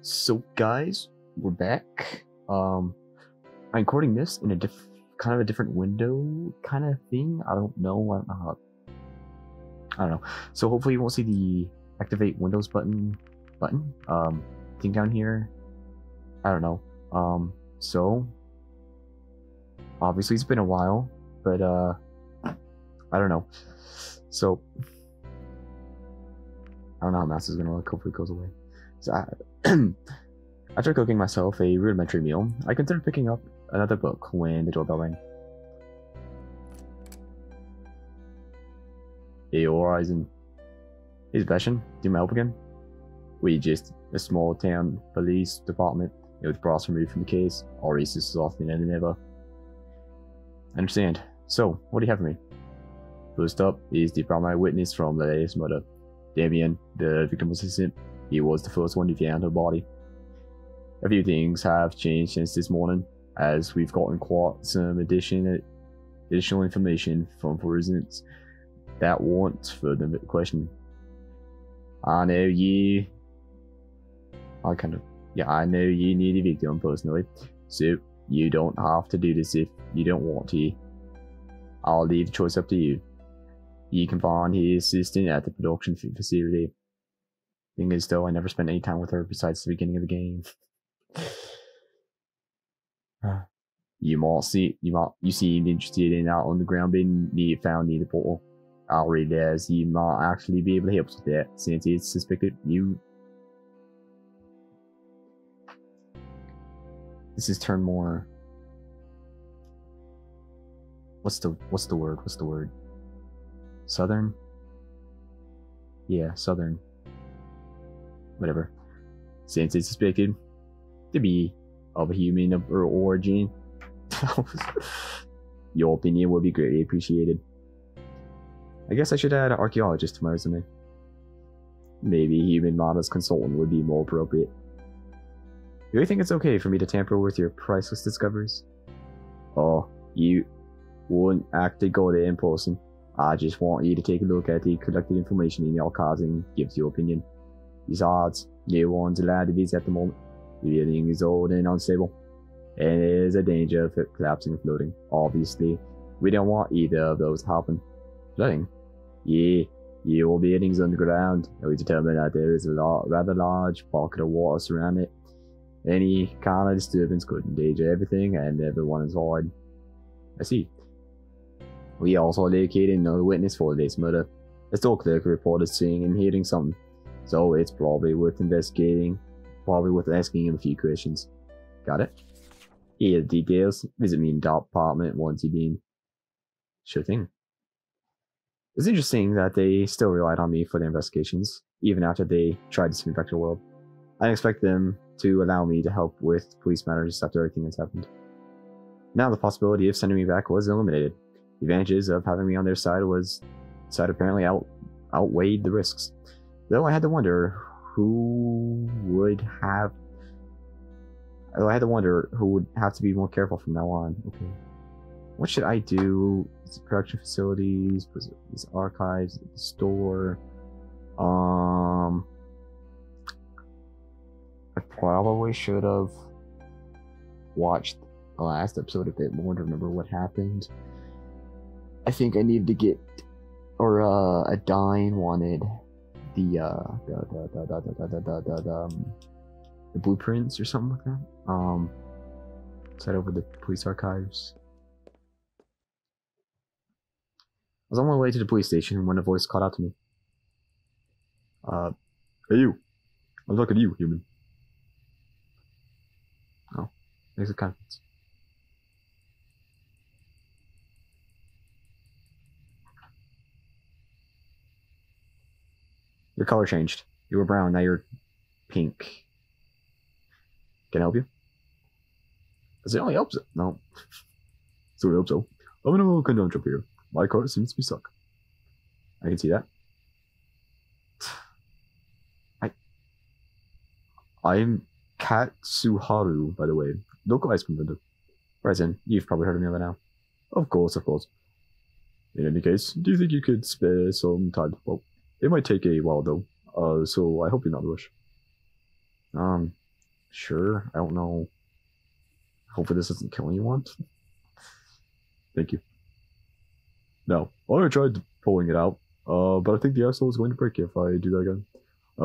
So, guys, we're back. Um, I'm recording this in a diff- kind of a different window kind of thing. I don't know. I don't know how. I don't know. So hopefully you won't see the activate Windows button button um thing down here. I don't know. Um, so obviously it's been a while, but uh, I don't know. So I don't know how mass is gonna look. Hopefully it goes away. So I, after cooking myself a rudimentary meal, I considered picking up another book when the doorbell rang. Hey, Horizon. Hey, Sebastian. Do my help again? We just a small town police department. It was brought removed from the case. All resources off than ever. Understand. So, what do you have for me? First up is the primary witness from the latest murder. Damien, the victim's assistant, he was the first one to find her body. A few things have changed since this morning, as we've gotten quite some addition, additional information from forensics that warrants further questioning. I know you. I kind of. Yeah, I know you need a victim personally, so you don't have to do this if you don't want to. I'll leave the choice up to you. You can find his assistant at the production facility. Thing is, though, I never spent any time with her besides the beginning of the game. you might see, you might, you seem interested in out on the ground being near, found near the portal. I'll read it as you might actually be able to help us with that, since it's suspected you. This is turned more. What's the what's the word? What's the word? Southern? Yeah, Southern. Whatever. Since it's suspected to be of a human or origin, your opinion would be greatly appreciated. I guess I should add an archaeologist to my resume. Maybe human models consultant would be more appropriate. Do you think it's okay for me to tamper with your priceless discoveries? Oh, you wouldn't actually go there in person. I just want you to take a look at the collected information in your cards and give your opinion. Besides, no one's allowed to visit at the moment. The building is old and unstable, and there is a danger of it collapsing and flooding. Obviously, we don't want either of those to happen. Flooding? Yeah, the old building's underground, and we determined that there is a lot, rather large pocket of water surrounding it. Any kind of disturbance could endanger everything and everyone inside. I see. We also located another witness for this murder. A store clerk reported seeing and hearing something, so it's probably worth investigating, probably worth asking him a few questions. Got it? Here the details. Visit me in the apartment once you've been. Sure thing. It's interesting that they still relied on me for their investigations, even after they tried to send me back to the world. I expect them to allow me to help with police matters after everything has happened. Now the possibility of sending me back was eliminated. The advantages of having me on their side was side apparently out outweighed the risks. Though I had to wonder who would have Though I had to wonder who would have to be more careful from now on. Okay. What should I do? Production facilities, these archives, the store. Um I probably should have watched the last episode a bit more to remember what happened. I think I needed to get, or uh, Adine wanted the uh, the the the the the the, the, the, the, um, the blueprints or something like that. Um, set over the police archives. I was on my way to the police station when a voice called out to me. Uh, hey you. I'm looking at you, human. Oh, makes a conference. Your color changed. You were brown, now you're pink. Can I help you? Does it only help? No. So it helps so. I'm in a little conundrum here. My car seems to be stuck. I can see that. I I'm Katsuharu, by the way. Local ice cream vendor. Present. You've probably heard of me by now. Of course, of course. In any case, do you think you could spare some time? Well, it might take a while though, uh, so I hope you're not in rush. Um, Sure, I don't know. Hopefully this doesn't kill anyone. Thank you. No, I tried pulling it out, uh, but I think the axle is going to break if I do that again. I,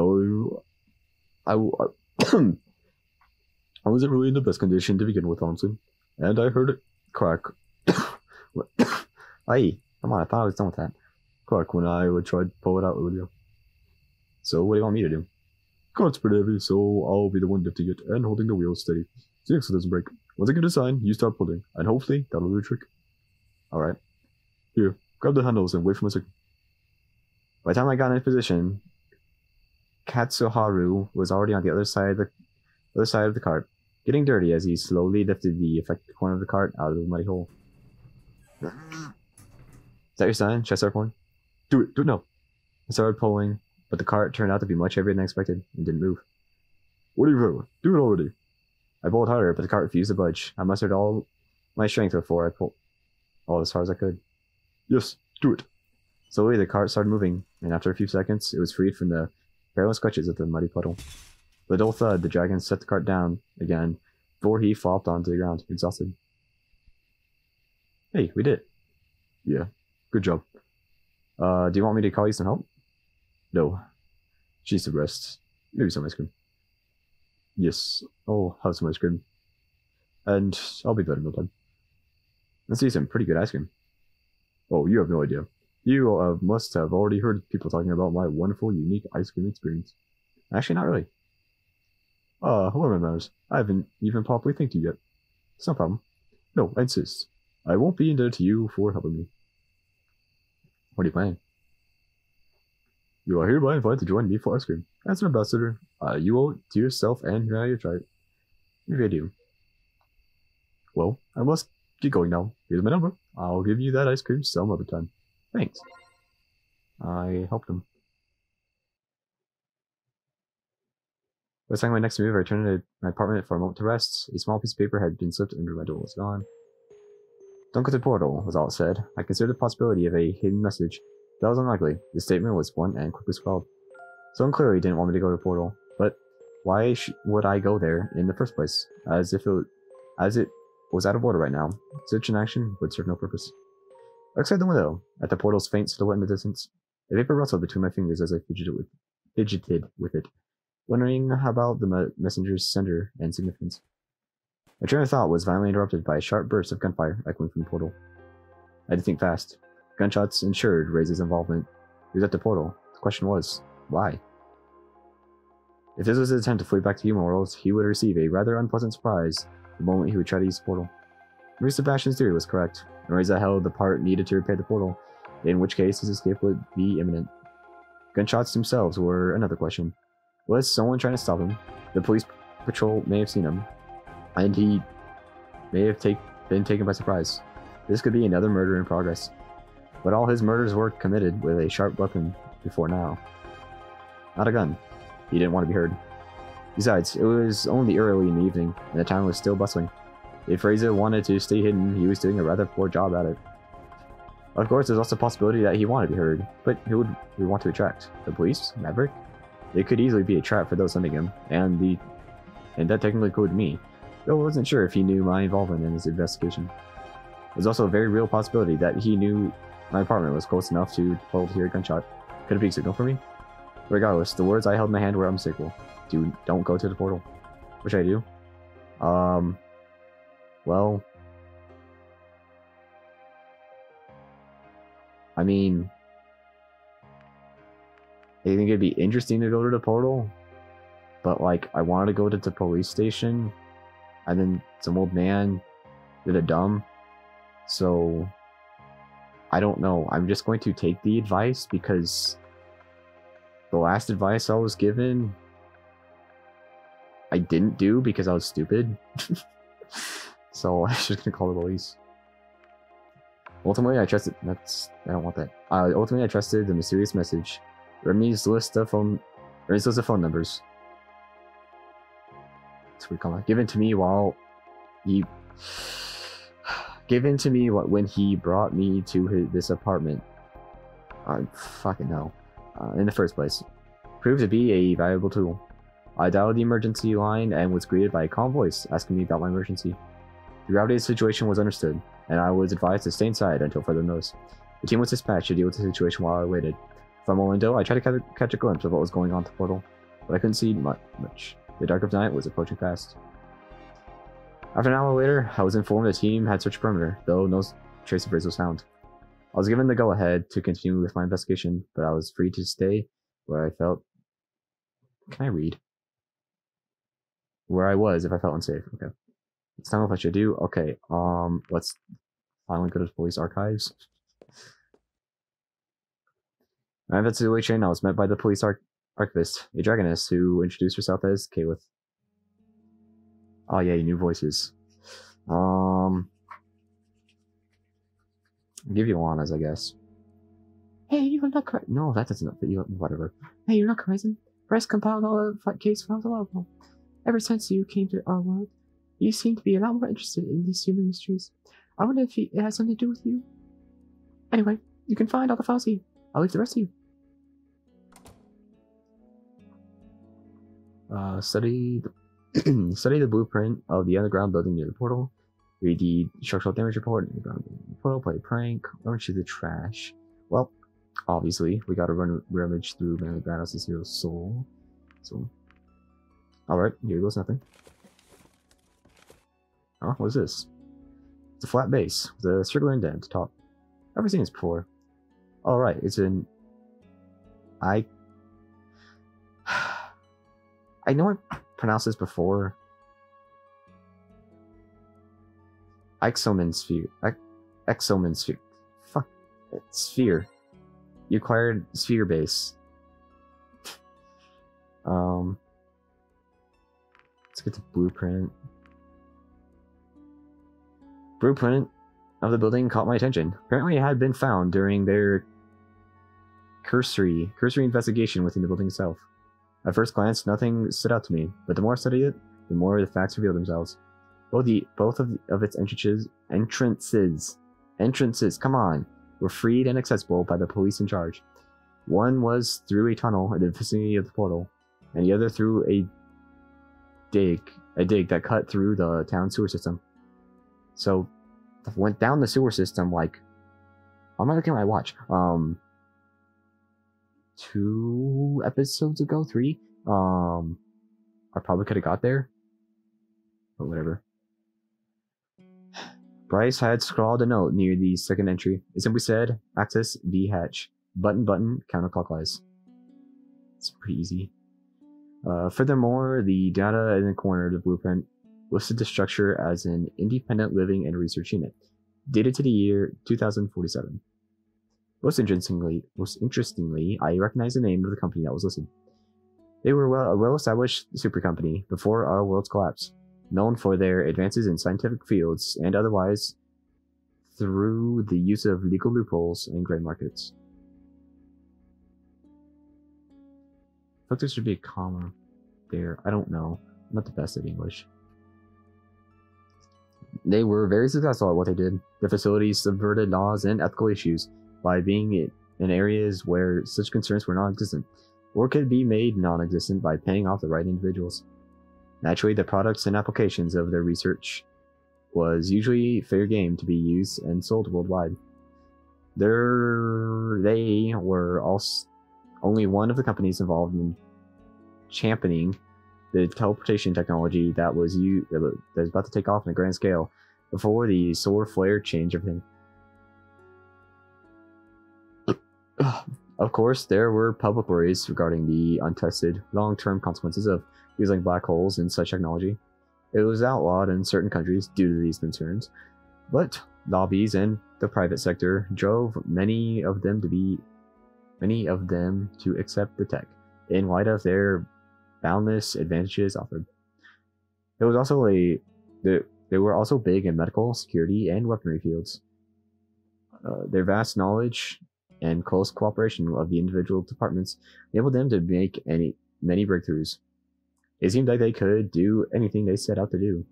I, I, I wasn't really in the best condition to begin with, honestly, and I heard it crack. Aye, come on, I thought I was done with that. Crack when I would try to pull it out with you. So what do you want me to do? Cart's pretty heavy, so I'll be the one lifting it and holding the wheels steady. See so it doesn't break. Once I get a sign, you start pulling, and hopefully that'll do the trick. Alright. Here, grab the handles and wait for a second. By the time I got in position, Katsuharu was already on the other side of the other side of the cart, getting dirty as he slowly lifted the affected corner of the cart out of the muddy hole. Is that your sign? Start pulling? Do it, do it now. I started pulling, but the cart turned out to be much heavier than I expected and didn't move. What are you doing? Do it already. I pulled harder, but the cart refused to budge. I mustered all my strength before I pulled all as far as I could. Yes, do it. Slowly, the cart started moving, and after a few seconds, it was freed from the perilous clutches of the muddy puddle. With a dull thud, the dragon set the cart down again before he flopped onto the ground, exhausted. Hey, we did it. Yeah, good job. Uh, do you want me to call you some help? No. She's the rest. Maybe some ice cream. Yes, I'll have some ice cream. And I'll be better in no time. Let's see some pretty good ice cream. Oh, you have no idea. You uh, must have already heard people talking about my wonderful, unique ice cream experience. Actually, not really. Uh, hello, my manners. I haven't even properly thanked you yet. It's no problem. No, I insist. I won't be indebted to you for helping me. What are you planning? You are hereby invited to join me for ice cream. As an ambassador, uh, you owe it to yourself and your tribe. Maybe I do. Well, I must get going now. Here's my number. I'll give you that ice cream some other time. Thanks. I helped him. By the time my next move, I returned to my apartment for a moment to rest. A small piece of paper had been slipped under my door was gone. Don't go to the portal, was all it said. I considered the possibility of a hidden message. That was unlikely. The statement was blunt and quickly scrawled. Someone clearly didn't want me to go to the portal, but why would I go there in the first place? As if it, as it was out of order right now. Such an action would serve no purpose. Outside the window, at the portal's faint silhouette in the distance, a paper rustled between my fingers as I fidgeted with, fidgeted with it, wondering about the messenger's sender and significance. My train of thought was violently interrupted by a sharp burst of gunfire echoing from the portal. I had to think fast. Gunshots ensured Reza's involvement. He was at the portal. The question was, why? If this was his attempt to flee back to human worlds, he would receive a rather unpleasant surprise the moment he would try to use the portal. Marie Sebastian's theory was correct. and Marisa held the part needed to repair the portal, in which case his escape would be imminent. Gunshots themselves were another question. Was someone trying to stop him? The police patrol may have seen him, and he may have take, been taken by surprise. This could be another murder in progress. But all his murders were committed with a sharp weapon before now. Not a gun. He didn't want to be heard. Besides, it was only early in the evening, and the town was still bustling. If Fraser wanted to stay hidden, he was doing a rather poor job at it. Of course, there's also a possibility that he wanted to be heard, but who would we want to attract? The police? Maverick? It could easily be a trap for those sending him, and the and that technically included me. Bill wasn't sure if he knew my involvement in his investigation. There's also a very real possibility that he knew my apartment was close enough to to hear a gunshot. Could it be a signal for me? Regardless, the words I held in my hand were unmistakable. Do don't go to the portal. Which I do? Um well I mean I think it'd be interesting to go to the portal. But like I wanted to go to the police station and then some old man did a dumb. So I don't know. I'm just going to take the advice because the last advice I was given I didn't do because I was stupid. so I'm just gonna call the police. Ultimately, I trusted. That's I don't want that. Uh, ultimately, I trusted the mysterious message. Remy's list of phone. Remy's list of phone numbers we call it, given to me while he given to me what when he brought me to his, this apartment. I fucking know. Uh, in the first place, proved to be a valuable tool. I dialed the emergency line and was greeted by a calm voice asking me about my emergency. The gravity of the situation was understood, and I was advised to stay inside until further notice. The team was dispatched to deal with the situation while I waited. From a window, I tried to catch a glimpse of what was going on at the portal, but I couldn't see much. The dark of night was approaching fast. After an hour later, I was informed the team had searched perimeter, though no trace of Reza was found. I was given the go-ahead to continue with my investigation, but I was free to stay where I felt... Can I read? Where I was if I felt unsafe. Okay. It's time what I should do. Okay, um, let's finally go to the police archives. I have that situation. I was met by the police arch archivist, a dragoness, who introduced herself as Kalinth. Oh yeah, new voices. Um, I'll give you Lana's, I guess. Hey, you look right. No, that doesn't fit you. Whatever. Hey, you're not Horizon. Press compiled all the case files available. Ever since you came to our world, you seem to be a lot more interested in these human mysteries. I wonder if it has something to do with you. Anyway, you can find all the files here. I'll leave the rest to you. Uh, study the, study the blueprint of the underground building near the portal. Read the structural damage report in the ground portal. Play prank. Through the trash. Well, obviously, we gotta run rummage through Manly Battles' Zero Soul. So, alright, here goes nothing. Oh, what is this? It's a flat base with a circular indent top. I've never seen this before. Alright, it's an... I... I know I pronounced this before. Exomen sphere. Exomen sphere. Fuck. Sphere. You acquired sphere base. um... Let's get the blueprint blueprint of the building caught my attention. Apparently, it had been found during their cursory, cursory investigation within the building itself. At first glance, nothing stood out to me, but the more I studied it, the more the facts revealed themselves. Both the both of, the, of its entrances, entrances, entrances, come on, were freed and accessible by the police in charge. One was through a tunnel in the vicinity of the portal, and the other through a dig, a dig that cut through the town sewer system. So went down the sewer system like I'm not looking at my watch. Um two episodes ago, three. Um I probably could have got there. But whatever. Bryce had scrawled a note near the second entry. It simply said, access V hatch. Button button counterclockwise. It's pretty easy. Uh, furthermore, the data in the corner of the blueprint listed the structure as an independent living and research unit, dated to the year 2047. Most interestingly, most interestingly, I recognize the name of the company that was listed. They were well, a well-established super company before our world's collapse, known for their advances in scientific fields and otherwise through the use of legal loopholes and gray markets. I thought there should be a comma there. I don't know. I'm not the best at English. They were very successful at what they did. The facilities subverted laws and ethical issues by being in areas where such concerns were non-existent, or could be made non-existent by paying off the right individuals. Naturally, the products and applications of their research was usually fair game to be used and sold worldwide. There, they were also only one of the companies involved in championing the teleportation technology that was that was about to take off on a grand scale before the solar flare changed everything. of course, there were public worries regarding the untested long-term consequences of using black holes in such technology. It was outlawed in certain countries due to these concerns, but lobbies and the private sector drove many of them to be many of them to accept the tech in light of their boundless advantages offered. There was also a they were also big in medical, security, and weaponry fields. Uh, their vast knowledge and close cooperation of the individual departments enabled them to make any many breakthroughs. It seemed like they could do anything they set out to do.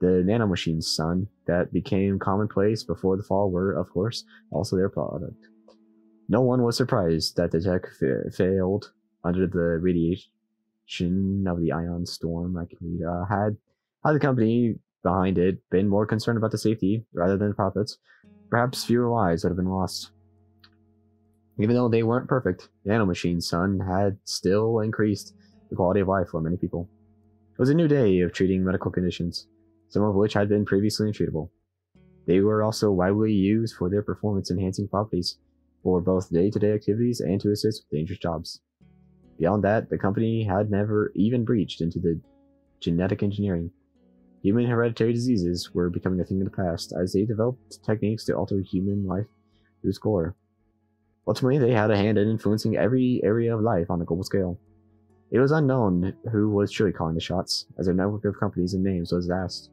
The nanomachines, son, that became commonplace before the fall were, of course, also their product. No one was surprised that the tech fa failed under the radiation of the Ion Storm, can read, uh, had, had the company behind it been more concerned about the safety rather than the profits, perhaps fewer lives would have been lost. Even though they weren't perfect, the Nanomachine's sun had still increased the quality of life for many people. It was a new day of treating medical conditions, some of which had been previously untreatable. They were also widely used for their performance enhancing properties for both day to day activities and to assist with dangerous jobs. Beyond that, the company had never even breached into the genetic engineering. Human hereditary diseases were becoming a thing of the past as they developed techniques to alter human life through its core. Ultimately, they had a hand in influencing every area of life on a global scale. It was unknown who was truly calling the shots, as their network of companies and names was vast.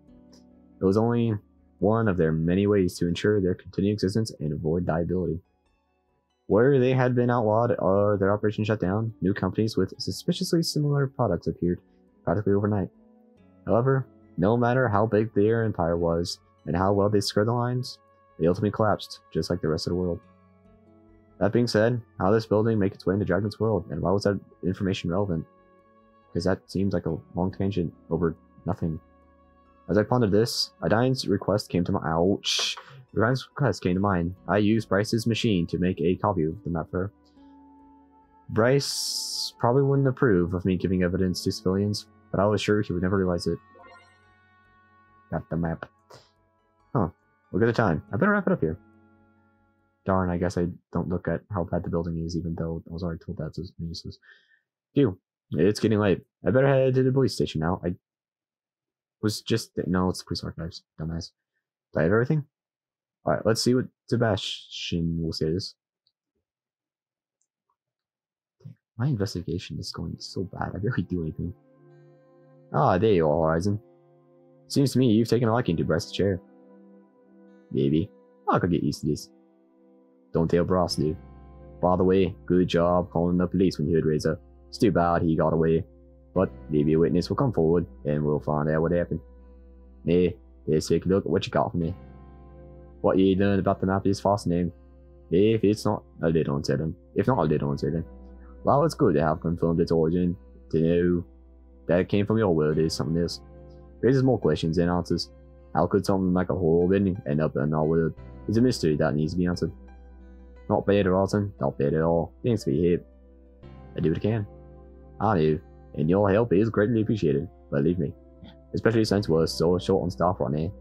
It was only one of their many ways to ensure their continued existence and avoid liability. Where they had been outlawed or their operations shut down, new companies with suspiciously similar products appeared practically overnight. However, no matter how big their empire was and how well they skirted the lines, they ultimately collapsed, just like the rest of the world. That being said, how this building make its way into Dragon's world, and why was that information relevant? Because that seems like a long tangent over nothing. As I pondered this, Adine's request came to my ouch. Adine's request came to mind. I used Bryce's machine to make a copy of the map for. Bryce probably wouldn't approve of me giving evidence to civilians, but I was sure he would never realize it. Got the map. Huh. Look at the time. I better wrap it up here. Darn, I guess I don't look at how bad the building is, even though I was already told that's useless. Phew. It's getting late. I better head to the police station now. I was just no, it's the police archives. Dumbass. Do I have everything? Alright, let's see what Sebastian will say this. My investigation is going so bad. I barely do anything. Ah, there you are, Horizon. Seems to me you've taken a liking to Bryce's chair. Maybe. I could get used to this. Don't tell Bros, dude. By the way, good job calling the police when you heard Reza. It's too bad he got away. But maybe a witness will come forward and we'll find out what happened. Hey, let's take a look at what you got for me. What you learned about the map is fascinating. If it's not a little unsettling. If not a little unsettling. Well, it's good to have confirmed its origin. To know that it came from your world is something else. Raises more questions than answers. How could something like a horror building end up in our world? It's a mystery that needs to be answered. Not bad, Rotten. Not bad at all. Thanks for your help. I do what I can. I do and your help is greatly appreciated, believe me. Especially since we're so short on staff right now.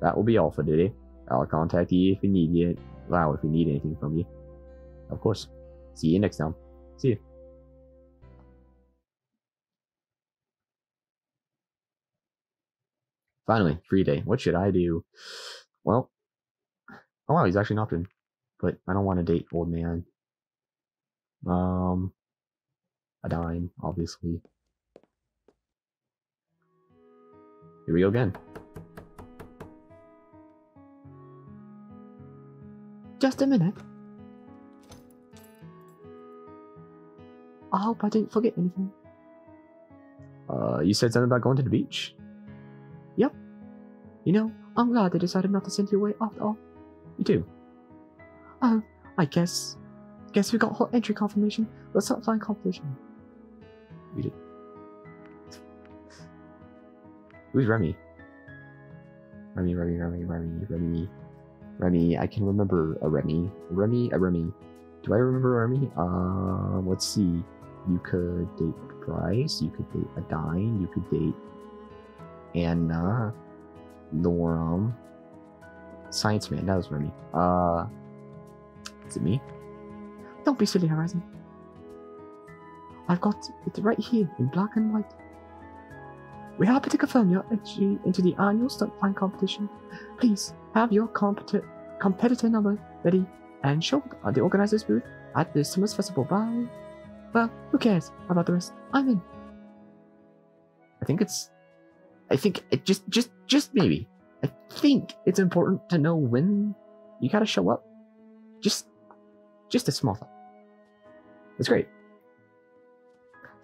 That will be all for today. I'll contact you if we need you. Wow, if we need anything from you. Of course. See you next time. See you. Finally, free day. What should I do? Well, oh wow, he's actually not in. But I don't want to date old man. Um, Adine, obviously. Here we go again. Just a minute. I hope I didn't forget anything. Uh, you said something about going to the beach? Yep. You know, I'm glad they decided not to send you away after all. You too. Oh, I guess. Guess we got hot entry confirmation. Let's start flying competition. We did. Who's Remy? Remy, Remy, Remy, Remy, Remy, Remy. I can remember a Remy. Remy, a Remy. Do I remember Remy? Um, let's see. You could date Bryce. You could date Adine. You could date Anna. Lorem. Science Man. That was Remy. Uh, is it me? Don't be silly, Horizon. I've got it right here in black and white. We're happy to confirm your entry into the annual stunt flying competition. Please have your compet- competitor number ready and show at the organizer's booth at the Summer's Festival by. Well, who cares about the rest? I'm in. I think it's. I think it just, just, just maybe. I think it's important to know when you gotta show up. Just, just a small thing. It's great.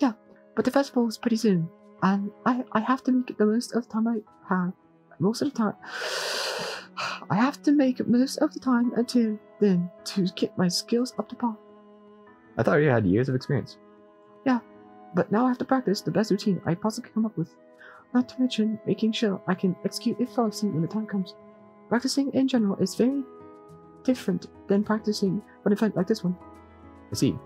Yeah, but the festival is pretty soon, and I, I have to make the most of the time I have. Most of the time. I have to make most of the time until then to get my skills up to par. I thought you had years of experience. Yeah, But now I have to practice the best routine I possibly can come up with. Not to mention making sure I can execute it flawlessly when the time comes. Practicing in general is very different than practicing for an event like this one. I see.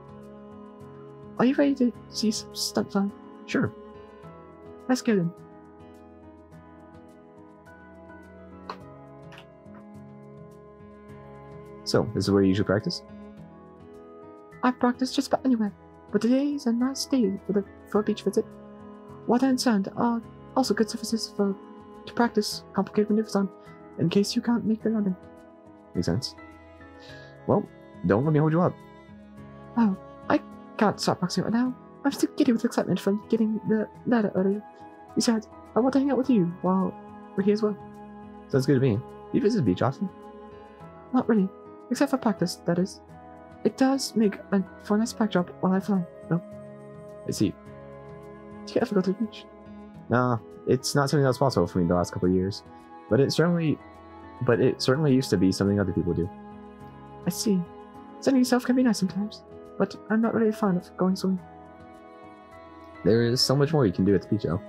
Are you ready to see some stunt flying? Sure. Let's go then. So, this is where you usually practice? I've practiced just about anywhere, but today is a nice day for the for a beach visit. Water and sand are also good surfaces for to practice complicated maneuvers on, in case you can't make the landing. Makes sense. Well, don't let me hold you up. Oh, I can't stop boxing right now. I'm still giddy with excitement from getting the ladder earlier. Besides, I want to hang out with you while we're here as well. Sounds good to me. Do you visit the beach often? Not really, except for practice, that is. It does make a, for a nice backdrop while I fly, though. I see. Do you ever go to the beach? Nah, it's not something that's possible for me the last couple of years. But it certainly but it certainly used to be something other people do. I see. Sunning yourself can be nice sometimes, but I'm not really a fan of going swimming. There is so much more you can do at the beach though.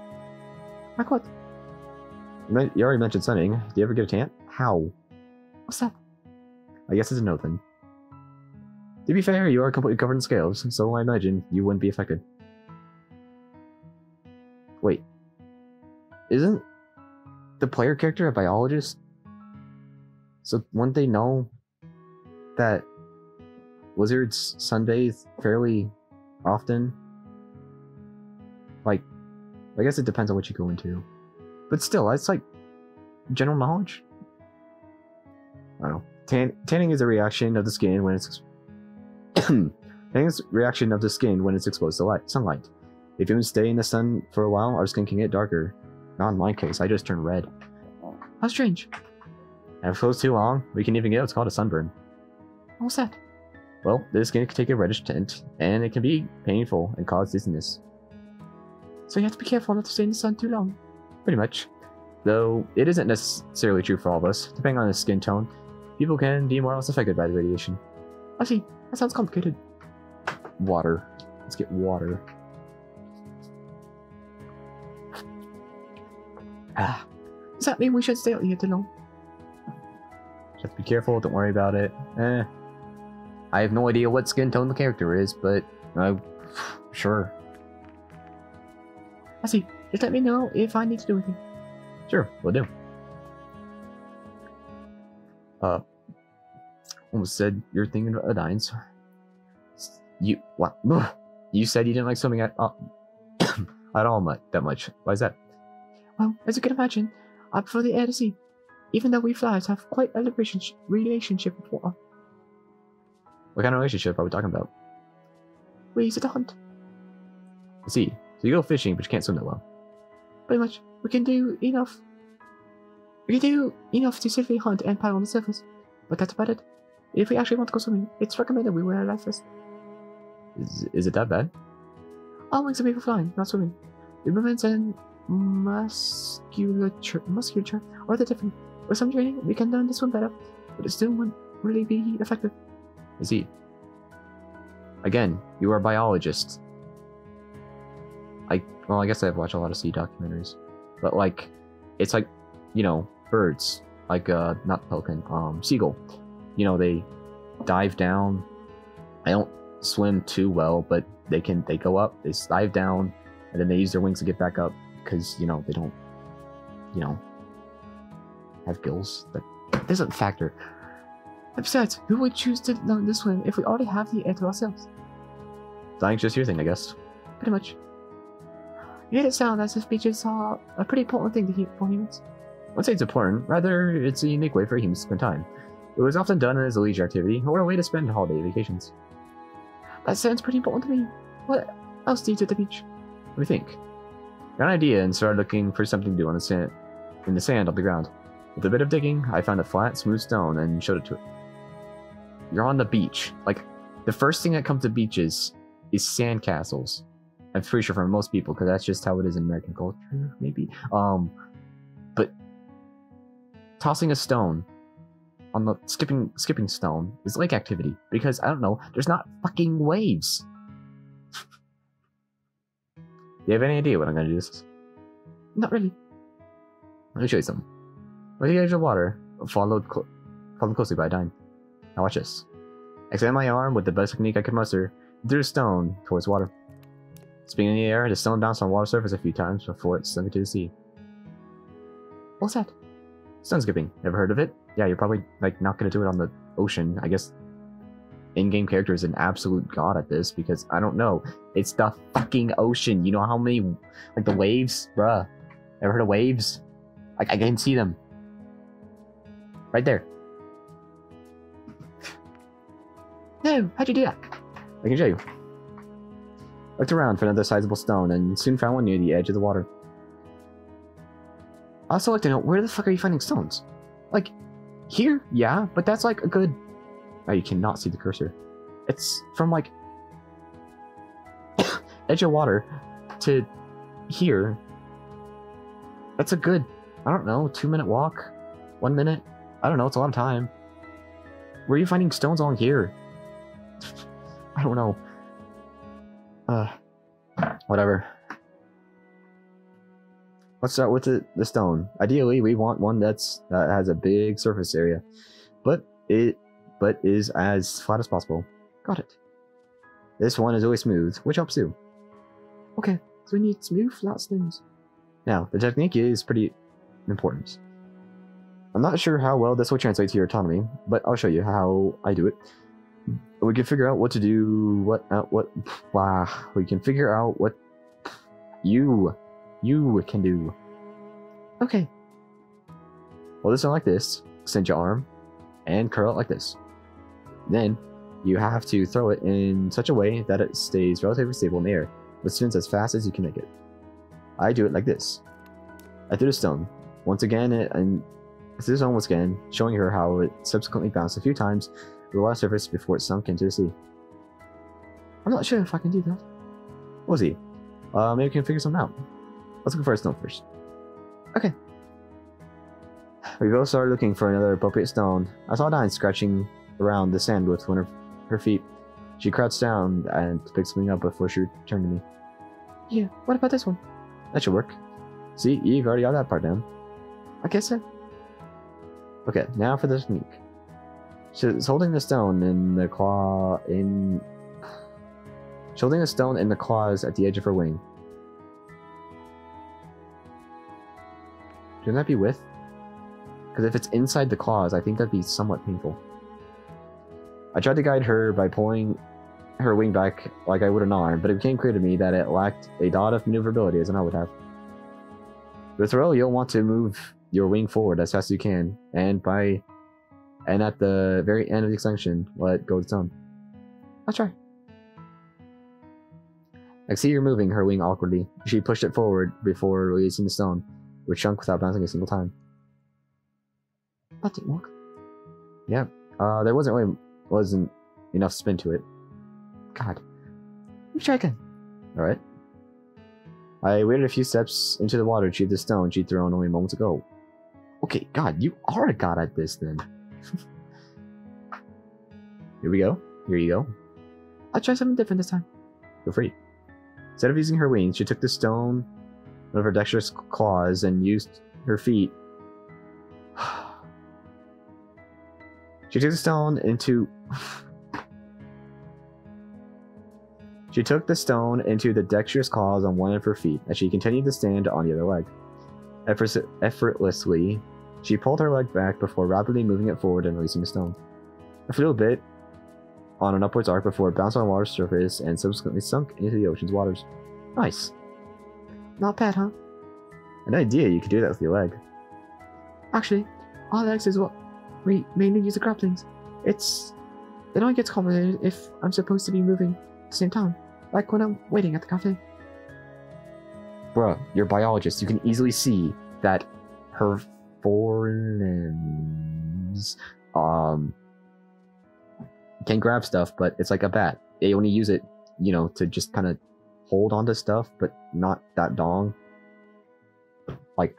Like what? You you already mentioned sunning. Do you ever get a tan? How? What's that? I guess it's a no then. To be fair, you are completely covered in scales, so I imagine you wouldn't be affected. Wait. Isn't the player character a biologist? So wouldn't they know that lizards sunbathe fairly often? Like, I guess it depends on what you go into. But still, it's like general knowledge. I don't know. Tan- tanning is a reaction of the skin when it's tanning is reaction of the skin when it's exposed to light, sunlight. If you stay in the sun for a while, our skin can get darker. Not in my case, I just turn red. How strange. And if it goes too long, we can even get what's called a sunburn. What's that? Well, skin can take a reddish tint, and it can be painful and cause dizziness. So you have to be careful not to stay in the sun too long. Pretty much. Though it isn't necessarily true for all of us. Depending on the skin tone, people can be more or less affected by the radiation. I see. That sounds complicated. Water. Let's get water. Ah, Does that mean we should stay out here too long? just be careful. Don't worry about it. Eh. I have no idea what skin tone the character is, but uh, sure, I see. Just let me know if I need to do anything. sure, we'll do. Uh, almost said you're thinking of Adines. You what? You said you didn't like swimming at uh, at all much that much. Why is that? Well, as you can imagine, I prefer the air to sea. Even though we flyers have quite a relationship relationship with water. What kind of relationship are we talking about? We use it to hunt. I see. So you go fishing, but you can't swim that well. Pretty much. We can do enough. We can do enough to safely hunt and paddle on the surface. But that's about it. If we actually want to go swimming, it's recommended we wear a life vest. Is is it that bad? Our wings are made for flying, not swimming. The movements and musculature, musculature are the different. With some training, we can learn to swim better, but it still won't really be effective. I see. Again, you are a biologist. I well, I guess I've watched a lot of sea documentaries, but like, it's like, you know, birds, like uh, not pelican, um, seagull. You know, they dive down. I don't swim too well, but they can. They go up, they dive down, and then they use their wings to get back up because you know they don't, you know, have gills. That doesn't factor. Besides, who would choose to learn to swim if we already have the air to ourselves? Flying's just your thing, I guess. Pretty much. You made it sound as if beaches are a pretty important thing to hear for humans. I wouldn't say it's important, rather, it's a unique way for humans to spend time. It was often done as a leisure activity or a way to spend holiday vacations. That sounds pretty important to me. What else do you do at the beach? Let me think? Got an idea and started looking for something to do on the sand, in the sand on the ground. With a bit of digging, I found a flat, smooth stone and showed it to it. You're on the beach. Like, the first thing that comes to beaches is sandcastles. I'm pretty sure for most people, because that's just how it is in American culture, maybe. Um, but tossing a stone on the skipping skipping stone is lake activity because I don't know. There's not fucking waves. Do you have any idea what I'm gonna do? This? Not really. Let me show you something. With the edge of water, followed, cl- followed closely by Adine. Now watch this. Extend my arm with the best technique I could muster, threw the stone towards water. Spinning in the air, the stone bounced on water surface a few times before it sunk into the sea. What's that? Stone skipping. Never heard of it? Yeah, you're probably like not gonna do it on the ocean. I guess in-game character is an absolute god at this because I don't know. It's the fucking ocean. You know how many like the waves, bruh. Ever heard of waves? Like I can see them. Right there. No, how'd you do that? I can show you. Looked around for another sizable stone and soon found one near the edge of the water. I also like to know where the fuck are you finding stones? Like, here, yeah, but that's like a good. Oh, you cannot see the cursor. It's from like edge of water to here. That's a good, I don't know, two minute walk, one minute. I don't know. It's a lot of time. Where are you finding stones along here? I don't know. Uh, whatever. Let's start with the, the stone. Ideally, we want one that's that has a big surface area, but it but is as flat as possible. Got it. This one is always smooth, which helps too. Okay, so we need smooth, flat stones. Now, the technique is pretty important. I'm not sure how well this will translate to your autonomy, but I'll show you how I do it. We can figure out what to do, what, uh, what, wow. We can figure out what you, you can do. Okay, Hold this on like this, extend your arm, and curl it like this. Then, you have to throw it in such a way that it stays relatively stable in the air, but spins as fast as you can make it. I do it like this. I threw the stone, once again, and I threw the stone once again, showing her how it subsequently bounced a few times the water surface before it sunk into the sea. I'm not sure if I can do that. We'll see. Uh, maybe we can figure something out. Let's look for a stone first. Okay. We both started looking for another appropriate stone. I saw Dine scratching around the sand with one of her feet. She crouched down and picked something up before she turned to me. Yeah, what about this one? That should work. See, you've already got that part down. I guess so. Okay, now for the technique. She's holding the stone in the claw in. She's holding the stone in the claws at the edge of her wing. Shouldn't that be with? Because if it's inside the claws, I think that'd be somewhat painful. I tried to guide her by pulling her wing back like I would an arm, but it became clear to me that it lacked a dot of maneuverability as an arm would have. With throw, you'll want to move your wing forward as fast as you can, and by and at the very end of the extension, let go of its own. I'll try. I see her moving her wing awkwardly. She pushed it forward before releasing the stone, which shrunk without bouncing a single time. That didn't work. Uh, there wasn't really wasn't enough spin to it. God. Let me try again. All right. I waited a few steps into the water to retrieve the stone she'd thrown only moments ago. Okay, God, you are a god at this then. Here we go. Here you go. I'll try something different this time. Feel free. Instead of using her wings, she took the stone of her dexterous claws and used her feet. she took the stone into. she took the stone into the dexterous claws on one of her feet as she continued to stand on the other leg. Effort- effortlessly, she pulled her leg back before rapidly moving it forward and releasing the stone. A bit on an upwards arc before it bounced on the water's surface and subsequently sunk into the ocean's waters. Nice. Not bad, huh? An idea you could do that with your leg. Actually, our legs is what we mainly use the grapplings. It's it only gets complicated if I'm supposed to be moving at the same time, like when I'm waiting at the cafe. Bruh, you're a biologist. You can easily see that her forelimbs um can grab stuff, but it's like a bat. They only use it, you know, to just kind of hold onto stuff, but not that dong. Like,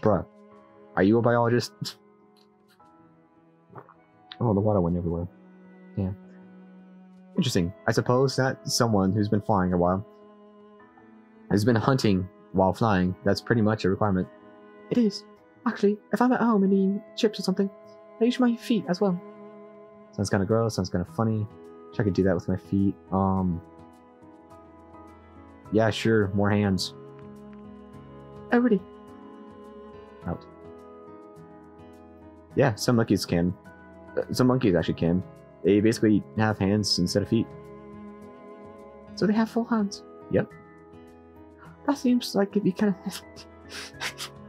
bruh, are you a biologist? oh, the water went everywhere. Yeah. Interesting. I suppose that someone who's been flying a while has been hunting while flying. That's pretty much a requirement. It is. Actually, if I'm at home and eating chips or something, I use my feet as well. Sounds kind of gross. Sounds kind of funny. Wish I could do that with my feet. Um. Yeah, sure. More hands. Oh, really? Out. Yeah, some monkeys can. Uh, some monkeys actually can. They basically have hands instead of feet. So they have full hands? Yep. That seems like it'd be kind of.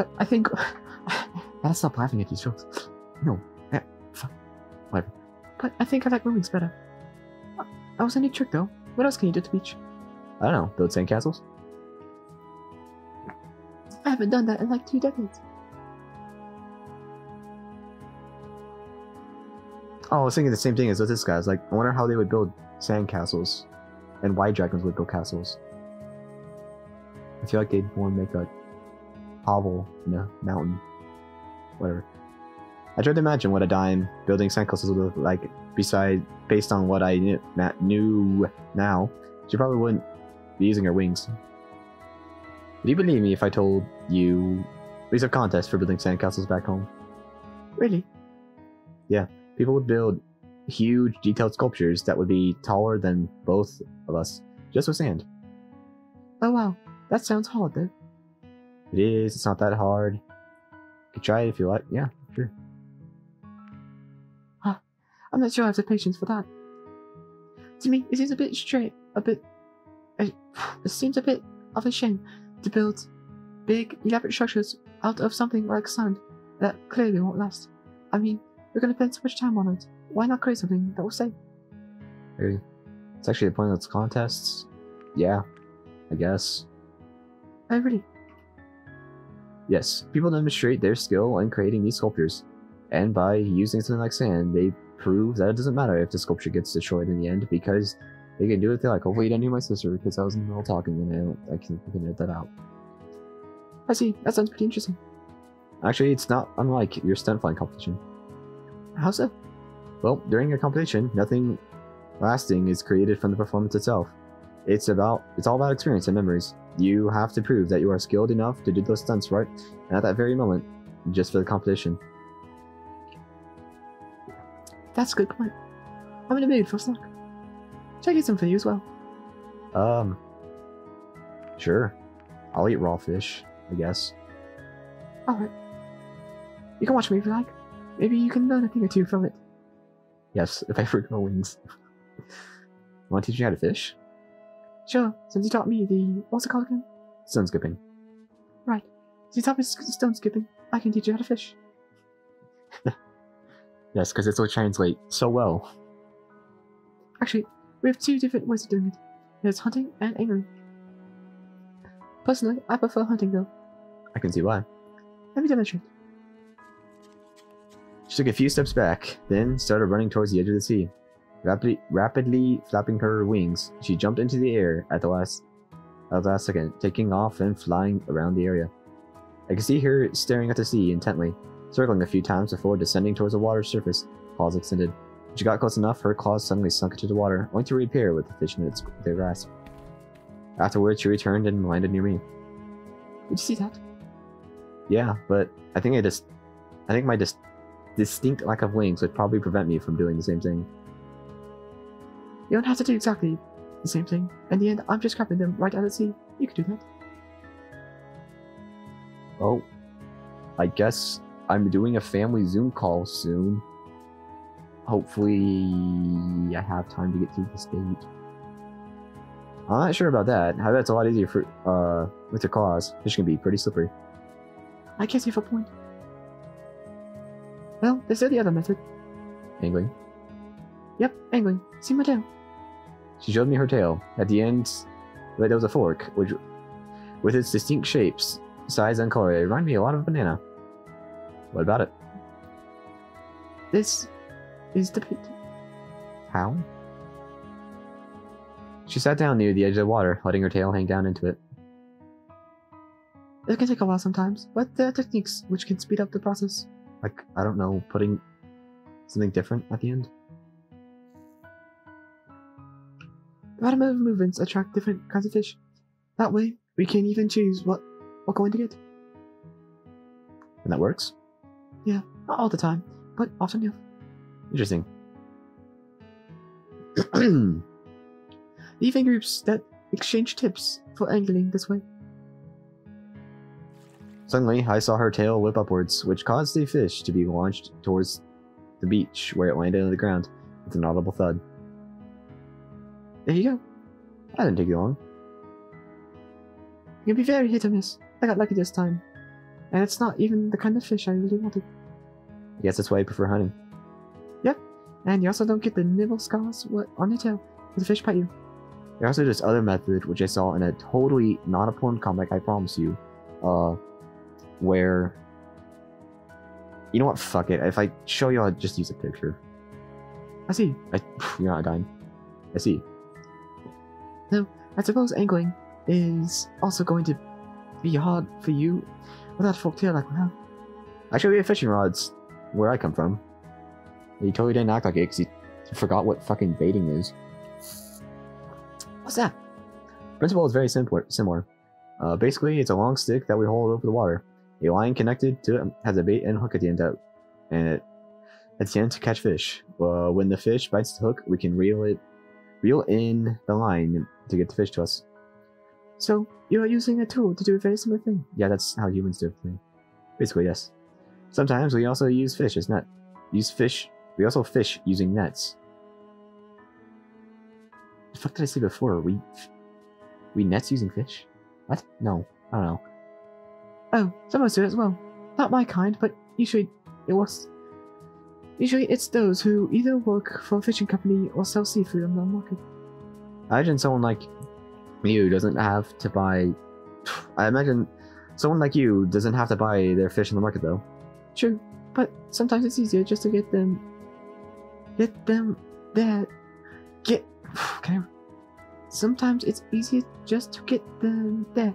but I think. I'll stop laughing at these jokes. No. Eh, fuck, Whatever. But I think I like movies better. That was a neat trick, though. What else can you do at the beach? I don't know. Build sandcastles. I haven't done that in like two decades. Oh, I was thinking the same thing as with this guy. I was like, I wonder how they would build sandcastles, and why dragons would build castles. I feel like they'd want to make a hovel in a mountain, whatever. I tried to imagine what Adine building sandcastles would look like. Beside, based on what I knew, knew now, she probably wouldn't be using her wings. Would you believe me if I told you there's a contest for building sandcastles back home? Really? Yeah, people would build huge detailed sculptures that would be taller than both of us just with sand Oh wow, that sounds hard though. It is it's not that hard you can try it if you like yeah sure I'm not sure I have the patience for that. To me, it seems a bit straight, a bit. It, it seems a bit of a shame to build big, elaborate structures out of something like sand that clearly won't last. I mean, we're gonna spend so much time on it. Why not create something that will stay? Maybe. it's actually the point of those contests yeah i guess Oh, really? Yes people demonstrate their skill in creating these sculptures and by using something like sand they prove that it doesn't matter if the sculpture gets destroyed in the end because they can do it they like hopefully you didn't hear my sister because i was in the middle talking and i i can, I can edit that out I see. That sounds pretty interesting. Actually, it's not unlike your stunt flying competition. How so? Well, during a competition, nothing lasting is created from the performance itself. It's about it's all about experience and memories. You have to prove that you are skilled enough to do those stunts right, and at that very moment, just for the competition. That's a good point. I'm in the mood for a snack. Should I get some for you as well? Um, sure, I'll eat raw fish, I guess. Alright. You can watch me if you like. Maybe you can learn a thing or two from it. Yes, if I forget my wings. Want to teach me how to fish? Sure, since you taught me the. What's it called again? Stone skipping. Right. Since you taught me stone skipping, I can teach you how to fish. Yes, because it will translate so well. Actually, we have two different ways of doing it. There's hunting and angling. Personally, I prefer hunting though. I can see why. Let me demonstrate. She took a few steps back, then started running towards the edge of the sea. Rapidly, rapidly flapping her wings, she jumped into the air at the last, at the last second, taking off and flying around the area. I could see her staring at the sea intently, circling a few times before descending towards the water's surface, claws extended. When she got close enough, her claws suddenly sunk into the water, only to reappear with the fish in its, their grasp. Afterwards, she returned and landed near me. Did you see that? Yeah, but I think I just, I think my dis- distinct lack of wings would probably prevent me from doing the same thing. You don't have to do exactly the same thing. In the end, I'm just grabbing them right out of the sea. You can do that. Oh, I guess I'm doing a family Zoom call soon. Hopefully, I have time to get through this date. I'm not sure about that. I bet it's a lot easier for uh with your claws. Fish can be pretty slippery. I guess you have a point. Well, there's the other method. Angling. Yep, angling. See my tail. She showed me her tail. At the end, there was a fork, which, with its distinct shapes, size, and color, it reminded me a lot of a banana. What about it? This is the pit. How? She sat down near the edge of the water, letting her tail hang down into it. It can take a while sometimes, but there are techniques which can speed up the process. Like, I don't know, putting something different at the end? Of movements attract different kinds of fish. That way, we can even choose what we're going to get. And that works. Yeah, not all the time, but often enough. Interesting. Even groups that exchange tips for angling this way. Suddenly, I saw her tail whip upwards, which caused the fish to be launched towards the beach, where it landed on the ground with an audible thud. There you go. I didn't take you long. You can be very hit or miss. I got lucky this time. And it's not even the kind of fish I really wanted. Guess that's why I prefer hunting. Yep, and you also don't get the nibble scars on your tail if the fish bite you. There's also this other method, which I saw in a totally not a porn comic, I promise you, uh, where... You know what, fuck it. If I show you, I'll just use a picture. I see. I, you're not dying. I see. I suppose angling is also going to be hard for you without a forked tail like we have. Actually, we have fishing rods where I come from. He totally didn't act like it because he forgot what fucking baiting is. What's that? Principle is very simpler, similar. Uh, basically, it's a long stick that we hold over the water. A line connected to it has a bait and hook at the end, out, and it at the end to catch fish. Uh, when the fish bites the hook, we can reel it, reel in the line to get the fish to us. So, you're using a tool to do a very similar thing. Yeah, that's how humans do everything. Basically, yes. Sometimes we also use fish as net. Use fish. We also fish using nets. The fuck did I say before? We we nets using fish? What? No, I don't know. Oh, some of us do it as well. Not my kind, but usually it was. Usually it's those who either work for a fishing company or sell seafood on the market. I imagine someone like you doesn't have to buy. I imagine someone like you doesn't have to buy their fish in the market though. True, but sometimes it's easier just to get them. Get them there. Get. Can I. Sometimes it's easier just to get them there.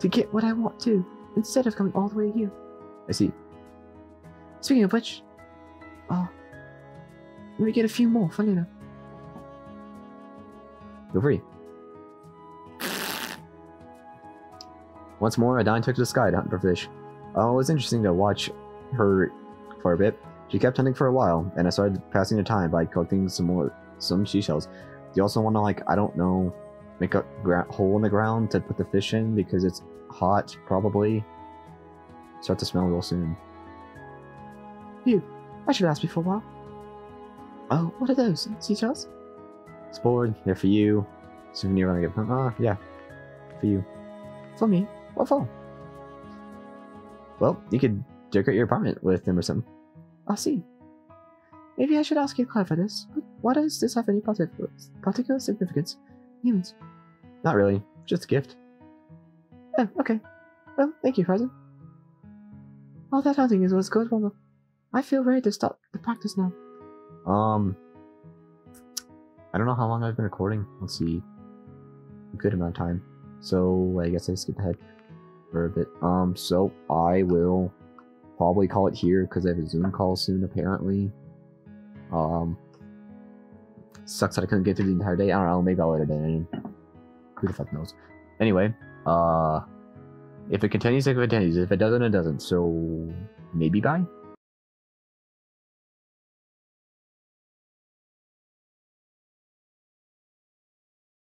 To get what I want to, instead of coming all the way here. I see. Speaking of which. Oh. Let me get a few more later. Feel free. Once more, Adine took to the sky to hunt for fish. Oh, it was interesting to watch her for a bit. She kept hunting for a while, and I started passing the time by collecting some more some seashells. Do you also want to like I don't know, make a hole in the ground to put the fish in because it's hot probably. Start to smell real soon. I should ask you for a while. Oh, what are those? Seashells? It's bored. They're for you. Souvenir when I get Ah, yeah, for you. For me? What for? Well, you could decorate your apartment with them or something. I see. Maybe I should ask you to clarify this, but why does this have any particular, particular significance? Humans. Not really. Just a gift. Oh, okay. Well, thank you, Horizon. All that hunting is was good, Wanda. I feel ready to start the practice now. Um, I don't know how long I've been recording. Let's see, a good amount of time. So I guess I skip ahead for a bit. Um, so I will probably call it here because I have a Zoom call soon. Apparently, um, sucks that I couldn't get through the entire day. I don't know. Maybe I'll edit it in. Who the fuck knows? Anyway, uh, if it continues, it continues. If it doesn't, it doesn't. So maybe bye.